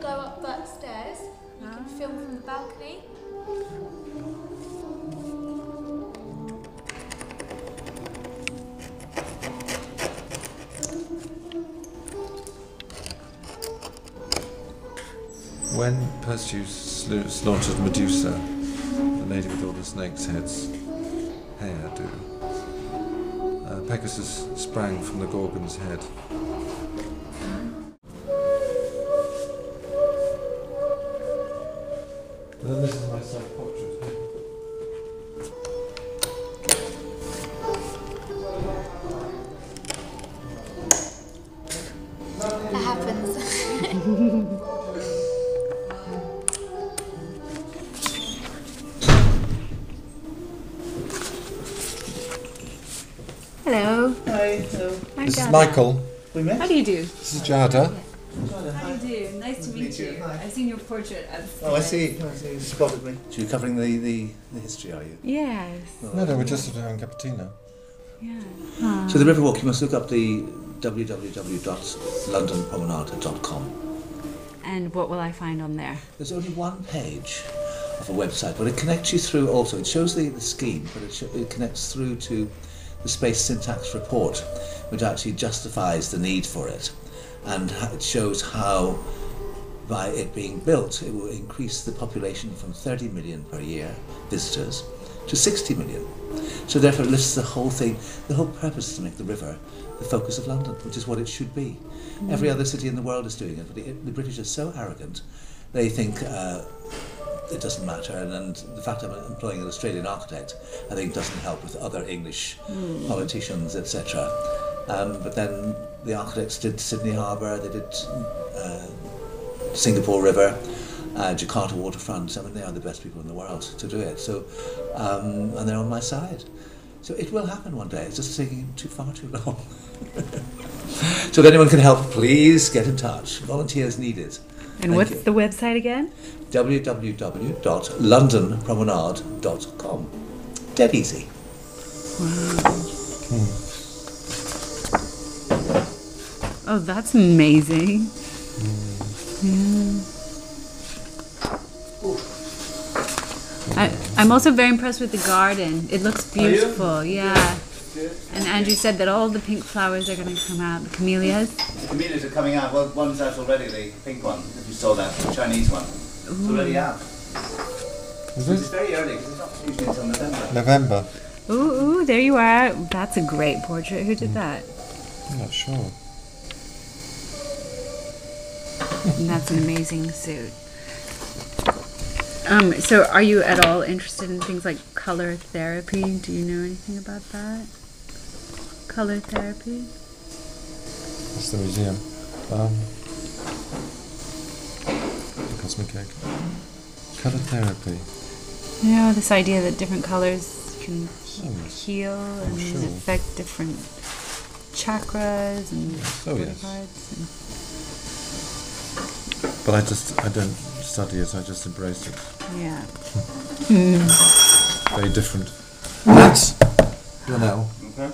go up that stairs. You can film from the balcony. When Perseus slaughtered Medusa, the lady with all the snake's heads, hair do, uh, Pegasus sprang from the Gorgon's head. And then this is my self-portrait. That happens. Hello. Hi, hello. I'm This is Jada. Michael. We met? How do you do? This is Jada. How do you do? Nice to meet you. Hi. I've seen your portrait. Oh, I see. I see. You spotted me. So you're covering the, the, the history, are you? Yes. Oh, no, no, we're just having cappuccino. Yeah. So the Riverwalk, you must look up the www.londonpromenade.com. And what will I find on there? There's only one page of a website, but it connects you through also. It shows the, the scheme, but it, sho- it connects through to the Space Syntax Report, which actually justifies the need for it. And it shows how, by it being built, it will increase the population from 30 million per year visitors to 60 million. So therefore it lifts the whole thing. The whole purpose is to make the river the focus of London, which is what it should be. Every other city in the world is doing it, but the, the British are so arrogant. They think uh, it doesn't matter, and, and the fact I'm employing an Australian architect, I think doesn't help with other English politicians, etc. Um, but then the architects did Sydney Harbour, they did uh, Singapore River, uh, Jakarta waterfront. I mean, they are the best people in the world to do it. So, um, and they're on my side. So it will happen one day. It's just taking too far too long. so if anyone can help, please get in touch. Volunteers needed. And Thank what's you. the website again? www.londonpromenade.com. Dead easy. Oh, that's amazing. Yeah. I, I'm also very impressed with the garden. It looks beautiful. Yeah. And Andrew said that all the pink flowers are going to come out. The camellias. The camellias are coming out. Well, one's out already, the pink one, if you saw that, the Chinese one. It's already out. Is It's it? very early, 'cause it's not usually until November. November. Ooh, ooh, there you are. That's a great portrait. Who did mm. that? I'm not sure. And that's an amazing suit. Um, so are you at all interested in things like color therapy? Do you know anything about that? Color therapy? It's the museum. Um, the Cosmic Egg. Colour therapy. You know, this idea that different colors can he- Oh. heal and sure. affect different chakras and Oh, yes. parts and- But I just, I don't study it, I just embrace it. yeah. Hmm. Very different. That's Lionel. Okay.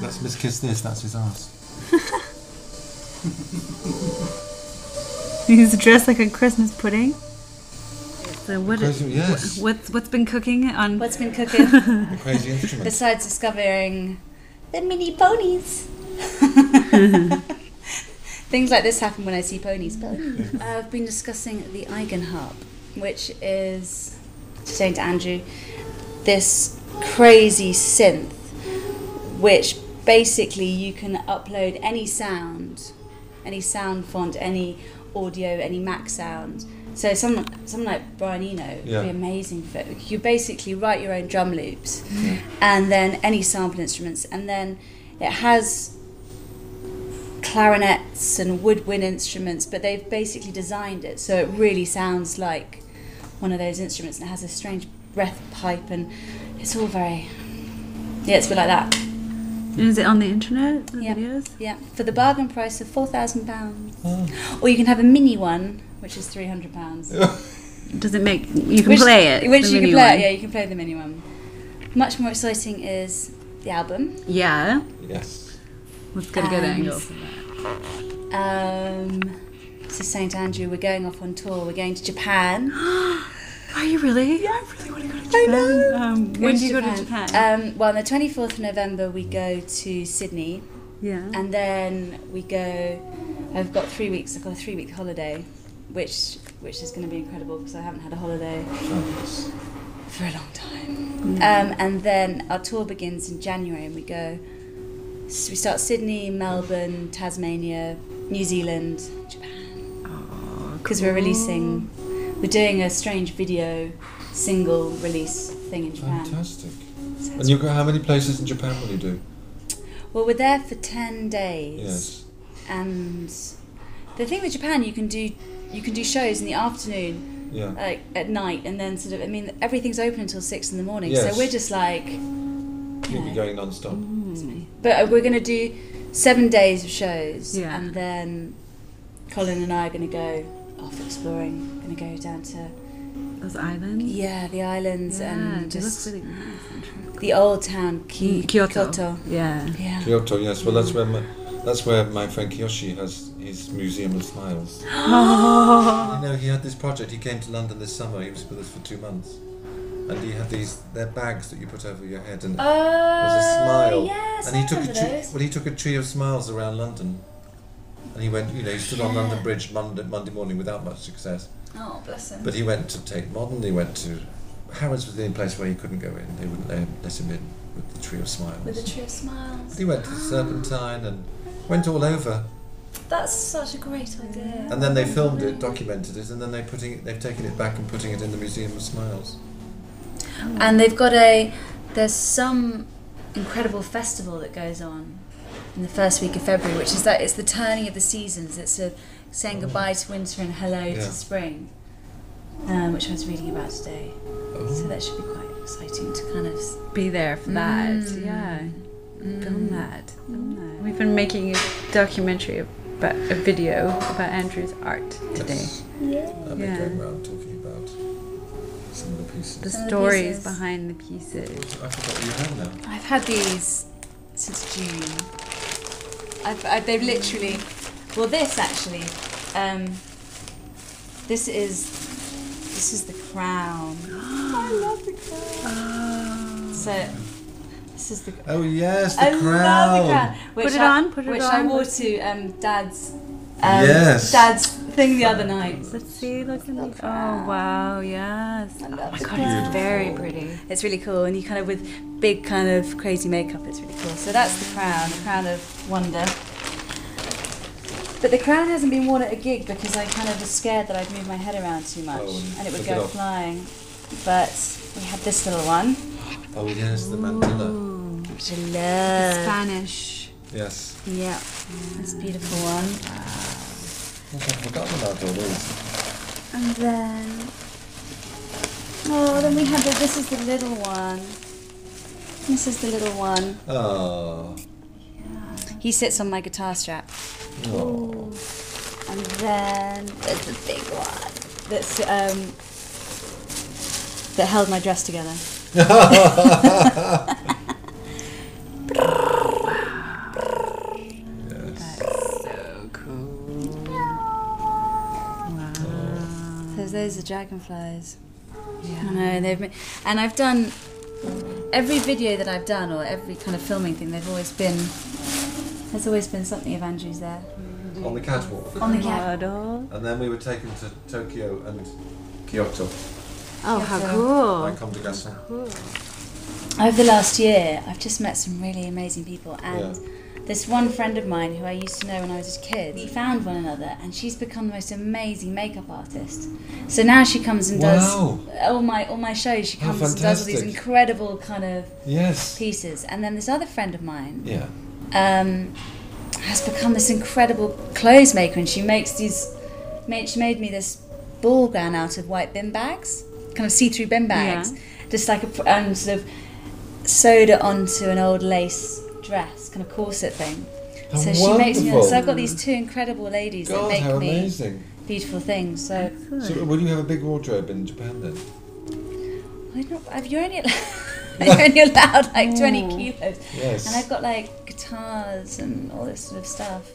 Let's Miss Kiss this, that's his ass. He's dressed like a Christmas pudding. So what? Crazy- yes. What's what's been cooking on? What's been cooking crazy instrument. besides discovering the mini ponies? Things like this happen when I see ponies. But mm. I've been discussing the Eigenharp, which is saying to Andrew, this crazy synth, which basically you can upload any sound, any sound font, any audio, any Mac sound. So someone, someone like Brian Eno would Yeah. be amazing for. You basically write your own drum loops, and then any sample instruments, and then it has clarinets and woodwind instruments, but they've basically designed it so it really sounds like one of those instruments, and it has a strange breath pipe, and it's all very yeah, it's a bit like that. Is it on the internet? The Yeah. videos? Yeah, for the bargain price of four thousand pounds, oh. or you can have a mini one, which is three hundred pounds. Does it make you can Which- play it? Which you can play. one? Yeah, you can play the mini one. Much more exciting is the album. Yeah. Yes. Let's get a good And- angle. Um, to St Andrew. We're going off on tour. We're going to Japan. Are you really? Yeah, I really want to go to Japan. Um, when do you go to Japan? Um, well, on the 24th of November, we go to Sydney. yeah. And then we go. I've got three weeks. I've got a three-week holiday, which which is going to be incredible because I haven't had a holiday for a long time. Um, and then our tour begins in January, and we go. So we start Sydney, Melbourne, Tasmania, New Zealand, Japan. Because we're releasing, we're doing a strange video single release thing in Japan. Fantastic. So And you go, how many places in Japan will you do? well, we're there for ten days. Yes. and the thing with Japan, you can do you can do shows in the afternoon, Yeah. like at night, and then sort of I mean everything's open until six in the morning. Yes. So we're just like, You'll be going non-stop. But uh, we're gonna do seven days of shows, Yeah. and then Colin and I are gonna go off exploring. Gonna go down to Those islands. yeah the islands Yeah, and just really nice. the old town Ki- Kyoto. Kyoto. Yeah. Yeah. Kyoto, yes. Well, that's where my, that's where my friend Kiyoshi has his Museum of Smiles. Oh. You know, he had this project. He came to London this summer. He was with us for two months, and he had these. They're bags that you put over your head, and oh, it was a smile. Yes, and he I took a tree. Well, he took a tree of smiles around London, and he went. You know, he stood on London Bridge Monday, Monday morning without much success. Oh, bless him. But he went to Tate Modern. He went to Harrods was the only place where he couldn't go in. They wouldn't let him, let him in with the tree of smiles. With the tree of smiles. he went to the Serpentine and went all over. That's such a great idea. And then they filmed it, documented it, and then they're putting it, they've taken it back and putting it in the Museum of Smiles. And they've got a there's some incredible festival that goes on in the first week of February, which is that it's the turning of the seasons. It's a saying goodbye to winter and hello Yeah. to spring, um, which I was reading about today. Oh. So that should be quite exciting to kind of. Be there for that. Mm. Yeah. Mm. Film that. Film that. We've been making a documentary about a video about Andrew's art today. Yes. I've been Yeah. going around talking about some of the pieces. The Some of the stories pieces. behind the pieces. I forgot what you have now. I've had these since June. I've, I've they've literally, well, this actually, um, this is this is the crown. I love the crown. So this is the. Oh yes, the I crown. love the crown. Which Put it I, on, put it on. which I wore to um, Dad's. Um, Yes. Dad's thing the other night. Let's see, look at it. Oh wow, yes. Oh my god, it's very pretty. It's really cool, and you kind of with big kind of crazy makeup. It's really cool. So that's the crown, the crown of wonder. But the crown hasn't been worn at a gig because I kind of was scared that I'd move my head around too much Oh, and and it would took it go flying. But we had this little one, Oh yes, the mantilla. which I love. Spanish. Yes. Yeah, this beautiful one. I've forgotten about all these. And then, oh, then we have the, this is the little one. This is the little one. Oh. Yeah. He sits on my guitar strap. oh. And then there's the big one that's um, that held my dress together. So those are dragonflies. Yeah. I know they've been, and I've done every video that I've done or every kind of filming thing. They've always been there's always been something of Andrew's there On the catwalk. on the cat. Model. And then we were taken to Tokyo and Kyoto Oh, how Kyoto. cool. by Comme des Garçons. Over the last year, I've just met some really amazing people, and Yeah. This one friend of mine who I used to know when I was a kid, we found one another, and she's become the most amazing makeup artist. So now she comes and does Wow. all my all my shows. She How comes and does all these incredible kind of Yes. pieces, and then this other friend of mine Yeah. um, has become this incredible clothes maker, and she makes these. Made, she made me this ball gown out of white bin bags, kind of see-through bin bags, just like a and sort of sewed it onto an old lace dress, kind of corset thing. How so she makes me. So I've got these two incredible ladies God, that make how me amazing. beautiful things. So So will you have a big wardrobe in Japan then? I don't, I've- you're only you're only allowed like 20 kilos, Yes. and I've got like guitars and all this sort of stuff.